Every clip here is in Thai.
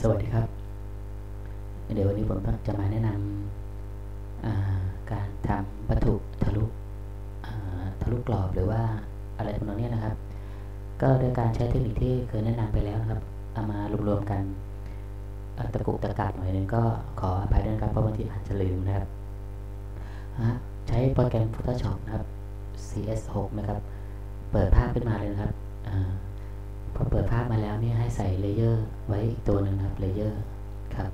สวัสดีครับ เดี๋ยววันนี้ผมจะมาแนะนำการทำวัตถุทะลุทะลุกรอบหรือว่าอะไรพวกนี้นะครับ ก็โดยการใช้เทคนิคที่เคยแนะนำไปแล้วนะครับ เอามารวมๆกันตะกุกตะกัดหน่อยนึงก็ขออภัยด้วยครับเพราะบางทีอาจจะลืมนะครับใช้โปรแกรม Photoshop นะครับ CS6 นะครับ เปิดภาพขึ้นมาเลยนะครับ พอเปิดภาพมาแล้วนี่ให้ใส่ layer ไว้อีกตัวหนึ่งครับ layer ครับ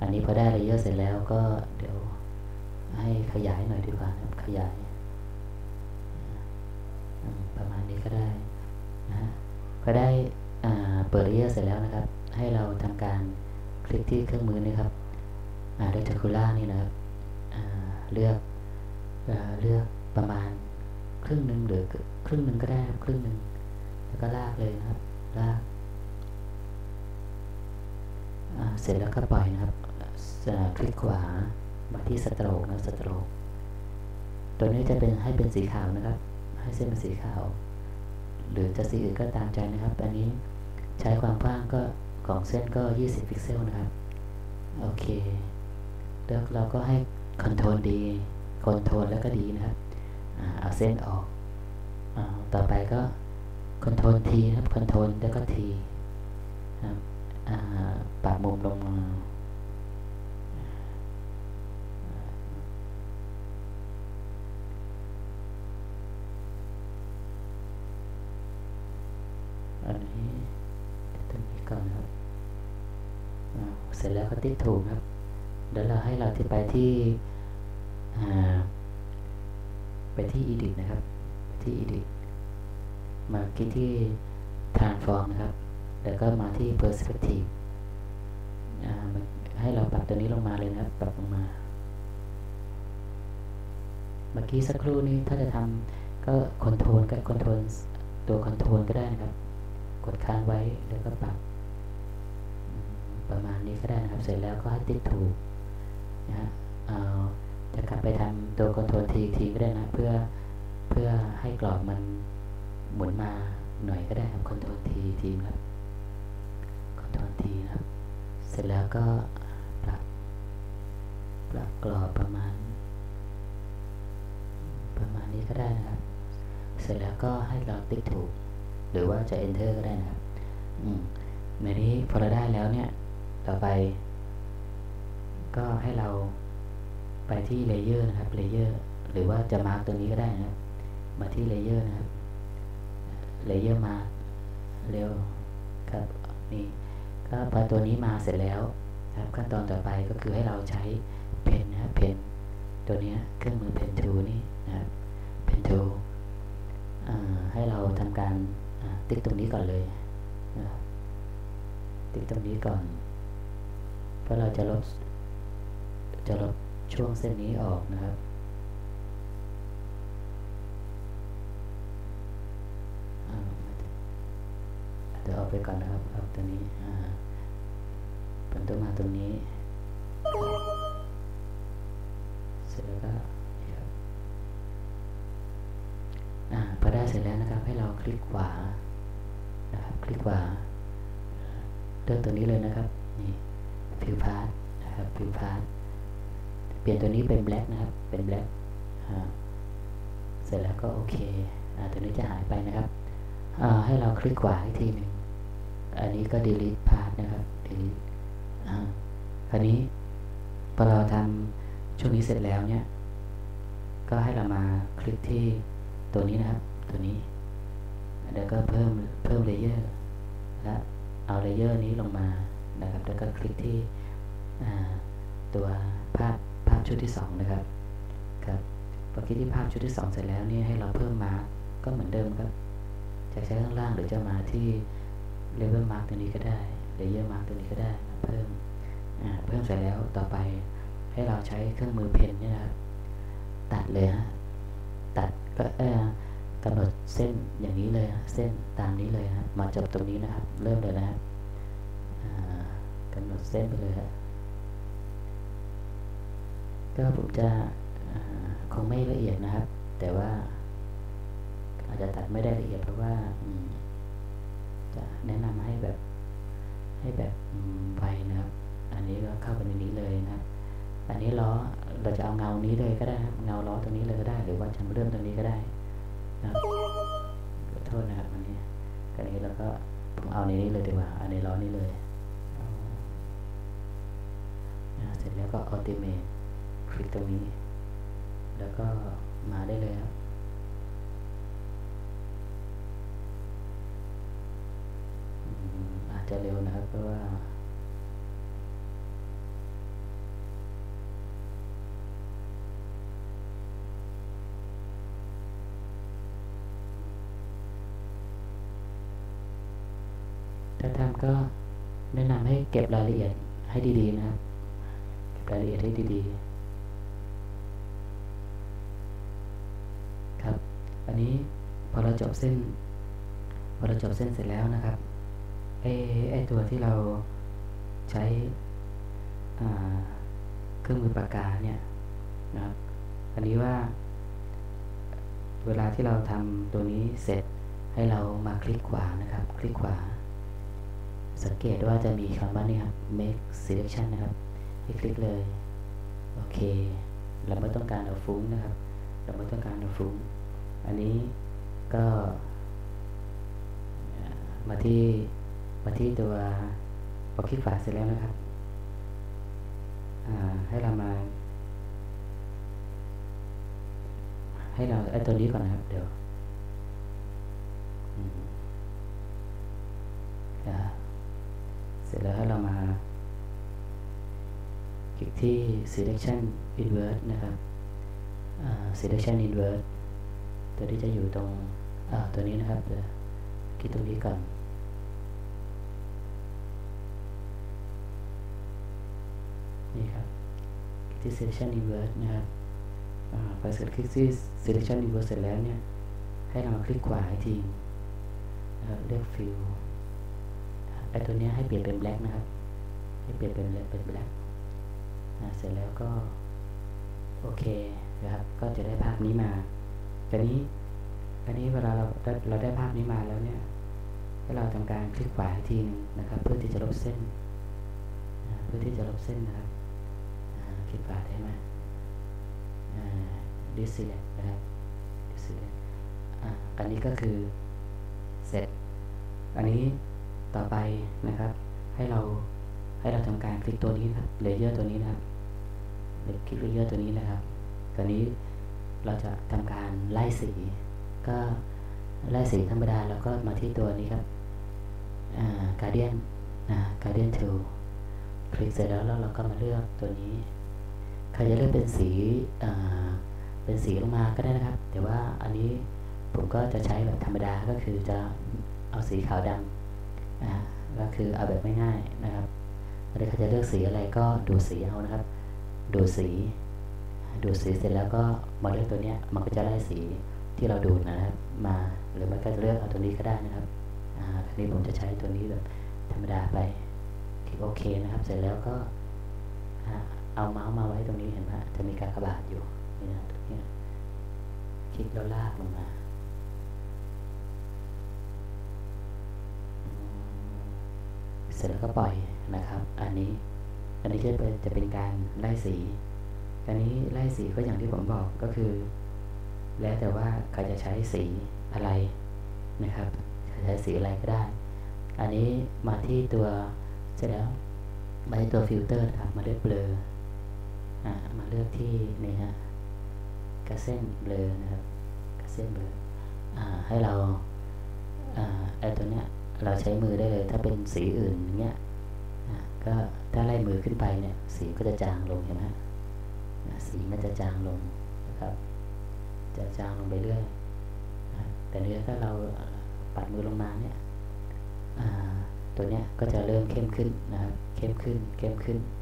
อันนี้พอได้ layer เสร็จแล้วก็เดี๋ยวให้ขยายหน่อยดีกว่าครับขยายประมาณนี้ก็ได้นะก็ได้เปิด layer เสร็จแล้วนะครับ ให้เราทำการคลิกที่เครื่องมือนี้ครับ rectangular นี่นะครับเลือกเลือกประมาณครึ่งหนึ่งหรือครึ่งหนึ่งก็ได้ครึ่งหนึ่ง แล้วก็ลากเลยนะครับ ลากเสร็จแล้วก็ปล่อยนะครับคลิกขวามาที่สโตรกนะสโตรกตัวนี้จะเป็นให้เป็นสีขาวนะครับ ให้เส้นเป็นสีขาว หรือจะสีอื่นก็ตามใจนะครับ อันนี้ใช้ความกว้างก็ของเส้นก็ 20 พิกเซลนะครับ โอเค แล้วเราก็ให้ control D control แล้วก็ D นะครับ เอาเส้นออกอต่อไปก็ control T ครับ control แล้วก็ T ปรับมุมลงมาอันนี้ตรงนี้ก่อนครับเสร็จแล้วก็ติดถูกครับ เดี๋ยวเราให้เราที่ไปที่ไปที่ edit นะครับไปที่ edit มาคลิกที่ transform นะครับ แล้วก็มาที่ perspective ให้เราปรับตัวนี้ลงมาเลยนะครับ ปรับลงมา เมื่อกี้สักครู่นี้ถ้าจะทำก็control ก็ control ตัว control ก็ได้นะครับ กดค้างไว้แล้วก็ปรับ ประมาณนี้ก็ได้นะครับ เสร็จแล้วก็ให้ติ๊กถูกนะฮะจะกลับไปทำตัว control T T ก็ได้นะ เพื่อเพื่อให้กรอบมัน หมุนมาหน่อยก็ได้ครับ control T T ครับ control T นะครับ เสร็จแล้วก็ปรับปรับกรอบประมาณ ประมาณนี้ก็ได้นะครับ เสร็จแล้วก็ให้เราติ๊กถูก หรือว่าจะ enter ก็ได้นะครับอืมในนี้พอเราได้แล้วเนี่ยต่อไป ก็ให้เราไปที่ layer นะครับ layer หรือว่าจะ mark ตัวนี้ก็ได้นะครับ มาที่ layer นะครับ layer มา เร็วครับนี่ก็พอตัวนี้มาเสร็จแล้วครับขั้นตอนต่อไปก็คือให้เราใช้pen นะครับ pen ตัวนี้เครื่องมือ pen tool นี่นะครับ pen tool ให้เราทำการติ๊กตรงนี้ก่อนเลยติ๊กตรงนี้ก่อน เพราะเราจะลบจะลบช่วงเส้นนี้ออกนะครับ จะเอาไปก่อนนะครับเอาตัวนี้ผมต้องมาตรงนี้ เสร็จแล้วก็พอได้เสร็จแล้วนะครับ ให้เราคลิกขวานะครับ คลิกขวาเลือกตัวนี้เลยนะครับนี่ fill path นะครับ fill path เปลี่ยนตัวนี้เป็น black นะครับ เป็น black เสร็จแล้วก็โอเคอตัวนี้จะหายไปนะครับให้เราคลิกขวาอีกทีหนึ่ง อันนี้ก็ delete path นะครับ delete คราวนี้พอเราทำช่วงนี้เสร็จแล้วเนี่ย ก็ให้เรามาคลิกที่ตัวนี้นะครับ ตัวนี้แล้วก็เพิ่มเพิ่ม layer และเอา layer นี้ลงมานะครับ แล้วก็คลิกที่ตัวภาพภาพชุดที่ 2 นะครับครับพอคลิกที่ภาพชุดที่ 2 เสร็จแล้วเนี่ยให้เราเพิ่มมาก็เหมือนเดิมครับจะใช้ข้างล่างหรือจะมาที่ layer mask ตัวนี้ก็ได้ layer mask ตัวนี้ก็ได้เพิ่มเพิ่มเสร็จแล้วต่อไปให้เราใช้เครื่องมือ pen นี่นะครับตัดเลยฮะตัดก็เออกำหนดเส้นอย่างนี้เลยเส้นตามนี้เลยฮะมาจบตรงนี้นะครับ เริ่มเลยนะครับกำหนดเส้นไปเลยฮะก็ผมจะคงไม่ละเอียดนะครับ แต่ว่าอาจจะตัดไม่ได้ละเอียดเพราะว่า จะแนะนำให้แบบให้แบบไวนะครับ อันนี้ก็เข้าไปในนี้เลยนะครับอันนี้ล้อเราจะเอาเงานี้เลยก็ได้ครับเงาล้อตรงนี้เลยก็ได้ หรือว่าจะเริ่มตรงนี้ก็ได้นะขอโทษนะครับอันนี้อันนี้เราก็ผมเอาในนี้เลยดีกว่าอาในล้อนี้เลยนะเสร็จแล้วก็ Ultimate คลิกตรงนี้ แล้วก็มาได้เลยครับ จะเร็วนะครับ เพราะว่า ถ้าทำก็แนะนำให้เก็บรายละเอียดให้ดีๆนะครับ เก็บรายละเอียดให้ดีๆ ครับ อันนี้พอเราจบเส้น พอเราจบเส้นเสร็จแล้วนะครับ ไอ้ไอ้ตัวที่เราใช้เครื่องมือปากกาเนี่ยนะครับอันนี้ว่า เวลาที่เราทำตัวนี้เสร็จให้เรามาคลิกขวานะครับ คลิกขวา สังเกตว่าจะมีคำว่านี่ครับ make selection นะครับให้คลิกเลย โอเค เราไม่ต้องการเอาฟุ้งนะครับ เราไม่ต้องการเอาฟุ้ง อันนี้ก็มาที่ มาที่ตัวพอคลิกฝาเสร็จแล้วนะครับให้เรามา ให้เราไอ้ตัวนี้ก่อนนะครับ เดี๋ยวเสร็จแล้วให้เรามา คลิกที่ selection invert นะครับ selection invert ตัวที่จะอยู่ตรงตัวนี้นะครับเดี๋ยวคลิกตรงนี้ก่อน นี่ครับ ที่ selection invert นะครับพอเสร็จคลิกที่ selection invert เสร็จแล้วเนี่ย ให้เรามาคลิกขวาอีกทีเลือก fill ไอตัวนี้ให้เปลี่ยนเป็น black นะครับ ให้เปลี่ยนเป็นเป็น black เสร็จแล้วก็โอเคนะครับ ก็จะได้ภาพนี้มาแต่นี้อันนี้เวลาเราเราได้ภาพนี้มาแล้วเนี่ยให้เราทำการคลิกขวาอีกทีนึงนะครับ เพื่อที่จะลบเส้น เพื่อที่จะลบเส้นนะครับ คลิกขวาได้ไหม delete นะครับ delete อันนี้ก็คือเสร็จ อันนี้ต่อไปนะครับ ให้เราให้เราทำการคลิกตัวนี้ครับ layer ตัวนี้นะครับคลิก layer ตัวนี้นะครับตอนนี้เราจะทำการไล่สี ก็ไล่สีธรรมดาแล้วก็มาที่ตัวนี้ครับการเดียนการเดียนทูคลิกเสร็จแล้วแล้วเราก็มาเลือกตัวนี้ ครจะเลือกเป็นสีเป็นสีลงมาก็ได้นะครับ แต่ว่าอันนี้ผมก็จะใช้แบบธรรมดาก็คือจะเอาสีขาวดำนะก็คือเอาแบบง่ายๆนะครับอะไรใครจะเลือกสีอะไรก็ดูสีเอานะครับ ดูสี ดูสีเสร็จแล้วก็มาเลือกตัวเนี้ยมันก็จะไล่สีที่เราดูนะครับ มาหรือไม่ก็จะเลือกเอาตัวนี้ก็ได้นะครับอ่าครนี้ผมจะใช้ตัวนี้แบบธรรมดาไปคลิกโอเคนะครับ เสร็จแล้วก็ เอาเมาส์มาไว้ตรงนี้เห็นไหมจะมีการกระบาดอยู่นี่นะตรงนี้คลิกแล้วลากลงมาเสร็จแล้วก็ปล่อยนะครับ อันนี้ อันนี้จะเป็นจะเป็นการไล่สีอันนี้ไล่สีก็อย่างที่ผมบอกก็คือ แล้วแต่ว่าใครจะใช้สีอะไรนะครับใช้สีอะไรก็ได้ อันนี้มาที่ตัวเสร็จแล้วมาที่ตัวฟิลเตอร์ครับมาเลือก blur มาเลือกที่นี่ฮะ Gaussian blur นะครับ Gaussian blur ให้เราไอ้ตัวเนี้ยเราใช้มือได้เลยถ้าเป็นสีอื่นอย่างเงี้ยก็ถ้าไล่มือขึ้นไปเนี่ยสีก็จะจางลงเห็นไหมสีมันจะจางลงนะครับ จะจางลงไปเรื่อยแต่เนี้ถ้าเราปัดมือลงมาเนี่ยตัวเนี้ยก็จะเริ่มเข้มขึ้นนะครับเข้มขึ้นเข้มขึ้นน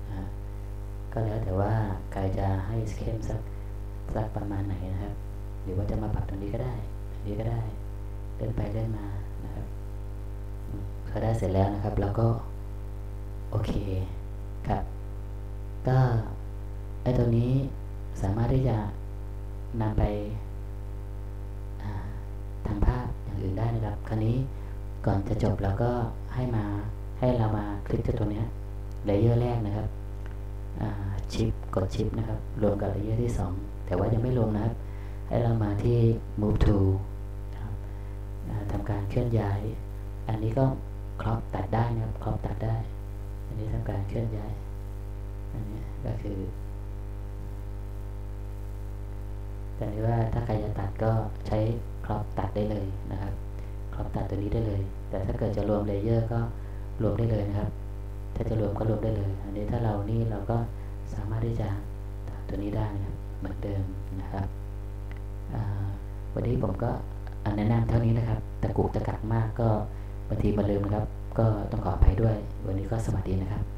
ก็แล้วแต่ว่าใครจะให้เข้มสักสักประมาณไหนนะครับ หรือว่าจะมาปรับตรงนี้ก็ได้ตรงนี้ก็ได้เลื่นไปเลื่นมานะครับพอได้เสร็จแล้วนะครับแล้วก็โอเคครับ ก็ไอตัวนี้สามารถที่จะนำไปทำภาพอย่างอื่นได้นะครับ คราวนี้ก่อนจะจบเราก็ให้มาให้เรามาคลิกที่ตัวนี้ layer แรกนะครับ shift กด shift นะครับ รวมกับ layer ที่ 2 แต่ว่ายังไม่รวมนะครับ ให้เรามาที่ move tool ทำการเคลื่อนย้าย อันนี้ก็ crop ตัดได้นะครับ crop ตัดได้ อันนี้ทำการเคลื่อนย้าย อันนี้ก็คือ แต่นี้ว่าถ้าใครจะตัดก็ใช้ crop ตัดได้เลยนะครับ crop ตัดตัวนี้ได้เลย แต่ถ้าเกิดจะรวม layer ก็รวมได้เลยนะครับ ถ้าจะรวมก็รวมได้เลย อันนี้ถ้าเรานี่เราก็สามารถที่จะตัดตัวนี้ได้นะครับเหมือนเดิมนะครับวันนี้ผมก็แนะนำเท่านี้นะครับ ตะกุกตะกักมากก็บางทีมาลืมนะครับ ก็ต้องขออภัยด้วย วันนี้ก็สวัสดีนะครับ